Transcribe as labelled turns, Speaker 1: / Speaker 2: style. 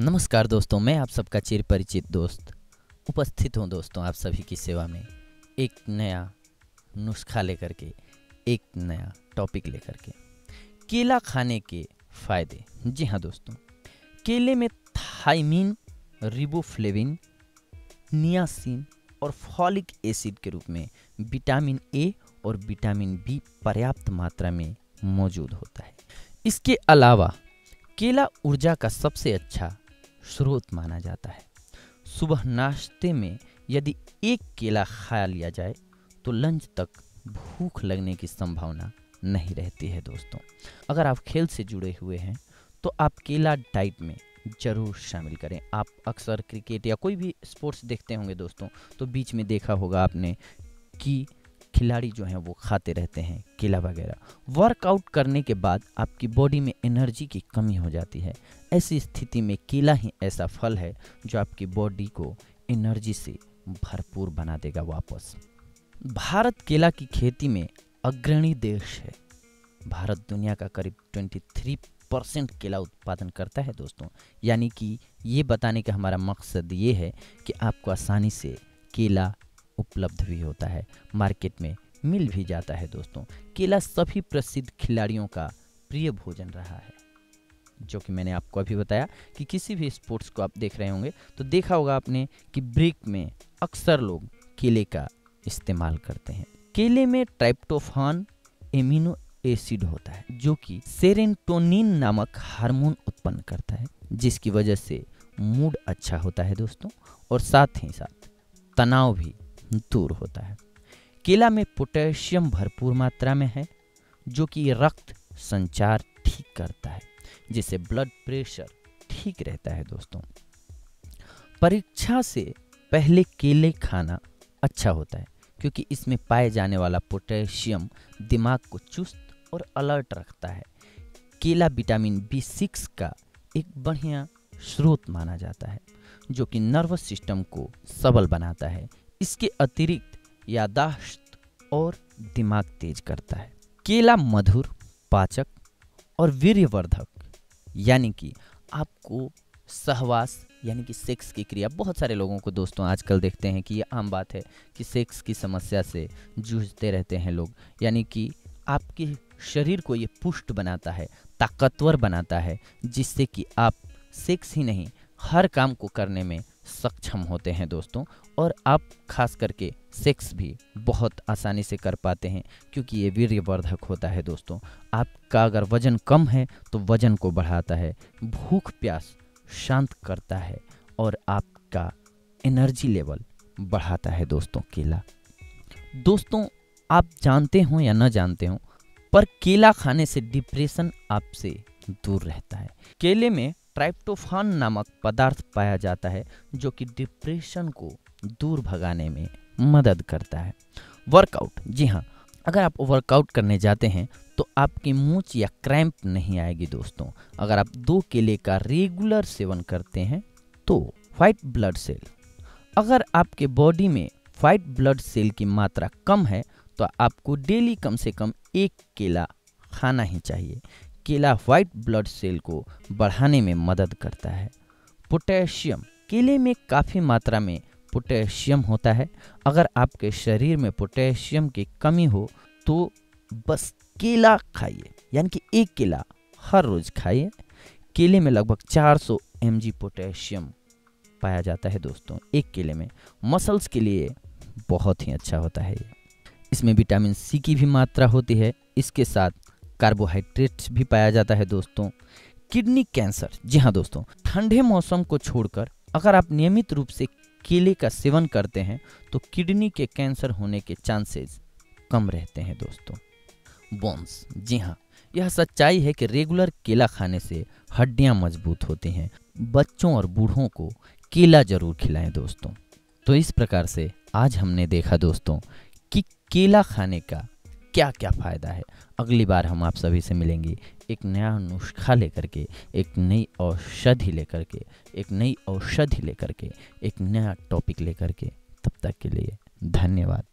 Speaker 1: नमस्कार दोस्तों, मैं आप सबका चिर परिचित दोस्त, उपस्थित हूँ दोस्तों आप सभी की सेवा में एक नया नुस्खा लेकर के, एक नया टॉपिक लेकर के। केला खाने के फ़ायदे। जी हाँ दोस्तों, केले में थाइमिन रिबोफ्लेविन नियासिन और फॉलिक एसिड के रूप में विटामिन ए और विटामिन बी पर्याप्त मात्रा में मौजूद होता है। इसके अलावा केला ऊर्जा का सबसे अच्छा स्रोत माना जाता है। सुबह नाश्ते में यदि एक केला खा लिया जाए तो लंच तक भूख लगने की संभावना नहीं रहती है दोस्तों। अगर आप खेल से जुड़े हुए हैं तो आप केला डाइट में ज़रूर शामिल करें। आप अक्सर क्रिकेट या कोई भी स्पोर्ट्स देखते होंगे दोस्तों तो बीच में देखा होगा आपने कि खिलाड़ी जो हैं वो खाते रहते हैं, केला वगैरह। वर्कआउट करने के बाद आपकी बॉडी में एनर्जी की कमी हो जाती है। ऐसी स्थिति में केला ही ऐसा फल है जो आपकी बॉडी को एनर्जी से भरपूर बना देगा वापस। भारत केला की खेती में अग्रणी देश है। भारत दुनिया का करीब 23 परसेंट केला उत्पादन करता है दोस्तों। यानी कि ये बताने का हमारा मकसद ये है कि आपको आसानी से केला उपलब्ध भी होता है। मार्केट में मिल भी जाता है दोस्तों। केला सभी प्रसिद्ध खिलाड़ियों का प्रिय भोजन रहा है। जो कि मैंने आपको अभी बताया कि किसी भी स्पोर्ट्स को आप देख रहे होंगे तो देखा होगा आपने कि ब्रेक में अक्सर लोग केले का इस्तेमाल करते हैं। केले में ट्राइप्टोफान एमिनो एसिड होता है, जो कि सेरेंटोनिन नामक हार्मोन उत्पन्न करता है, जिसकी वजह से मूड अच्छा होता है दोस्तों, और साथ ही साथ तनाव भी दूर होता है। केला में पोटेशियम भरपूर मात्रा में है, जो कि रक्त संचार ठीक करता है, जिससे ब्लड प्रेशर ठीक रहता है दोस्तों। परीक्षा से पहले केले खाना अच्छा होता है, क्योंकि इसमें पाए जाने वाला पोटेशियम दिमाग को चुस्त और अलर्ट रखता है। केला विटामिन बी सिक्स का एक बढ़िया स्रोत माना जाता है, जो कि नर्वस सिस्टम को सबल बनाता है इसके अतिरिक्त यादाश्त और दिमाग तेज करता है। केला मधुर, पाचक और वीर्यवर्धक, यानी कि आपको सहवास, यानी कि सेक्स की क्रिया। बहुत सारे लोगों को दोस्तों आजकल देखते हैं कि ये आम बात है कि सेक्स की समस्या से जूझते रहते हैं लोग। यानी कि आपके शरीर को ये पुष्ट बनाता है, ताकतवर बनाता है, जिससे कि आप सेक्स ही नहीं, हर काम को करने में सक्षम होते हैं दोस्तों और आप खास करके सेक्स भी बहुत आसानी से कर पाते हैं क्योंकि ये वीर्यवर्धक होता है दोस्तों। आपका अगर वज़न कम है तो वज़न को बढ़ाता है, भूख प्यास शांत करता है और आपका एनर्जी लेवल बढ़ाता है दोस्तों केला। दोस्तों, आप जानते हो या ना जानते हो, पर केला खाने से डिप्रेशन आपसे दूर रहता है। केले में ट्राइप्टोफान नामक पदार्थ पाया जाता है, जो कि डिप्रेशन को दूर भगाने में मदद करता है। वर्कआउट जी हाँ अगर आप वर्कआउट करने जाते हैं तो आपकी मूछ या क्रैम्प नहीं आएगी दोस्तों। अगर आप दो केले का रेगुलर सेवन करते हैं तो वाइट ब्लड सेल अगर आपके बॉडी में वाइट ब्लड सेल की मात्रा कम है तो आपको डेली कम से कम एक केला खाना ही चाहिए। केला व्हाइट ब्लड सेल को बढ़ाने में मदद करता है। पोटेशियम, केले में काफ़ी मात्रा में पोटेशियम होता है। अगर आपके शरीर में पोटेशियम की कमी हो तो बस केला खाइए, यानी कि एक केला हर रोज़ खाइए। केले में लगभग 400 सौ पोटेशियम पाया जाता है दोस्तों, एक केले में। मसल्स के लिए बहुत ही अच्छा होता है ये। इसमें विटामिन सी की भी मात्रा होती है। इसके साथ कार्बोहाइड्रेट्स भी पाया जाता है दोस्तों। किडनी कैंसर, जी हाँ दोस्तों, ठंडे मौसम को छोड़कर अगर आप नियमित रूप से केले का सेवन करते हैं तो किडनी के कैंसर होने के चांसेस कम रहते हैं दोस्तों। बोन्स जी हाँ यह सच्चाई है कि रेगुलर केला खाने से हड्डियाँ मज़बूत होती हैं। बच्चों और बूढ़ों को केला ज़रूर खिलाएँ दोस्तों। तो इस प्रकार से आज हमने देखा दोस्तों कि केला खाने का क्या क्या फ़ायदा है? अगली बार हम आप सभी से मिलेंगे एक नया नुस्खा लेकर के, एक नई औषधि लेकर के, एक नई औषधि लेकर के, एक नया टॉपिक लेकर के। तब तक के लिए धन्यवाद।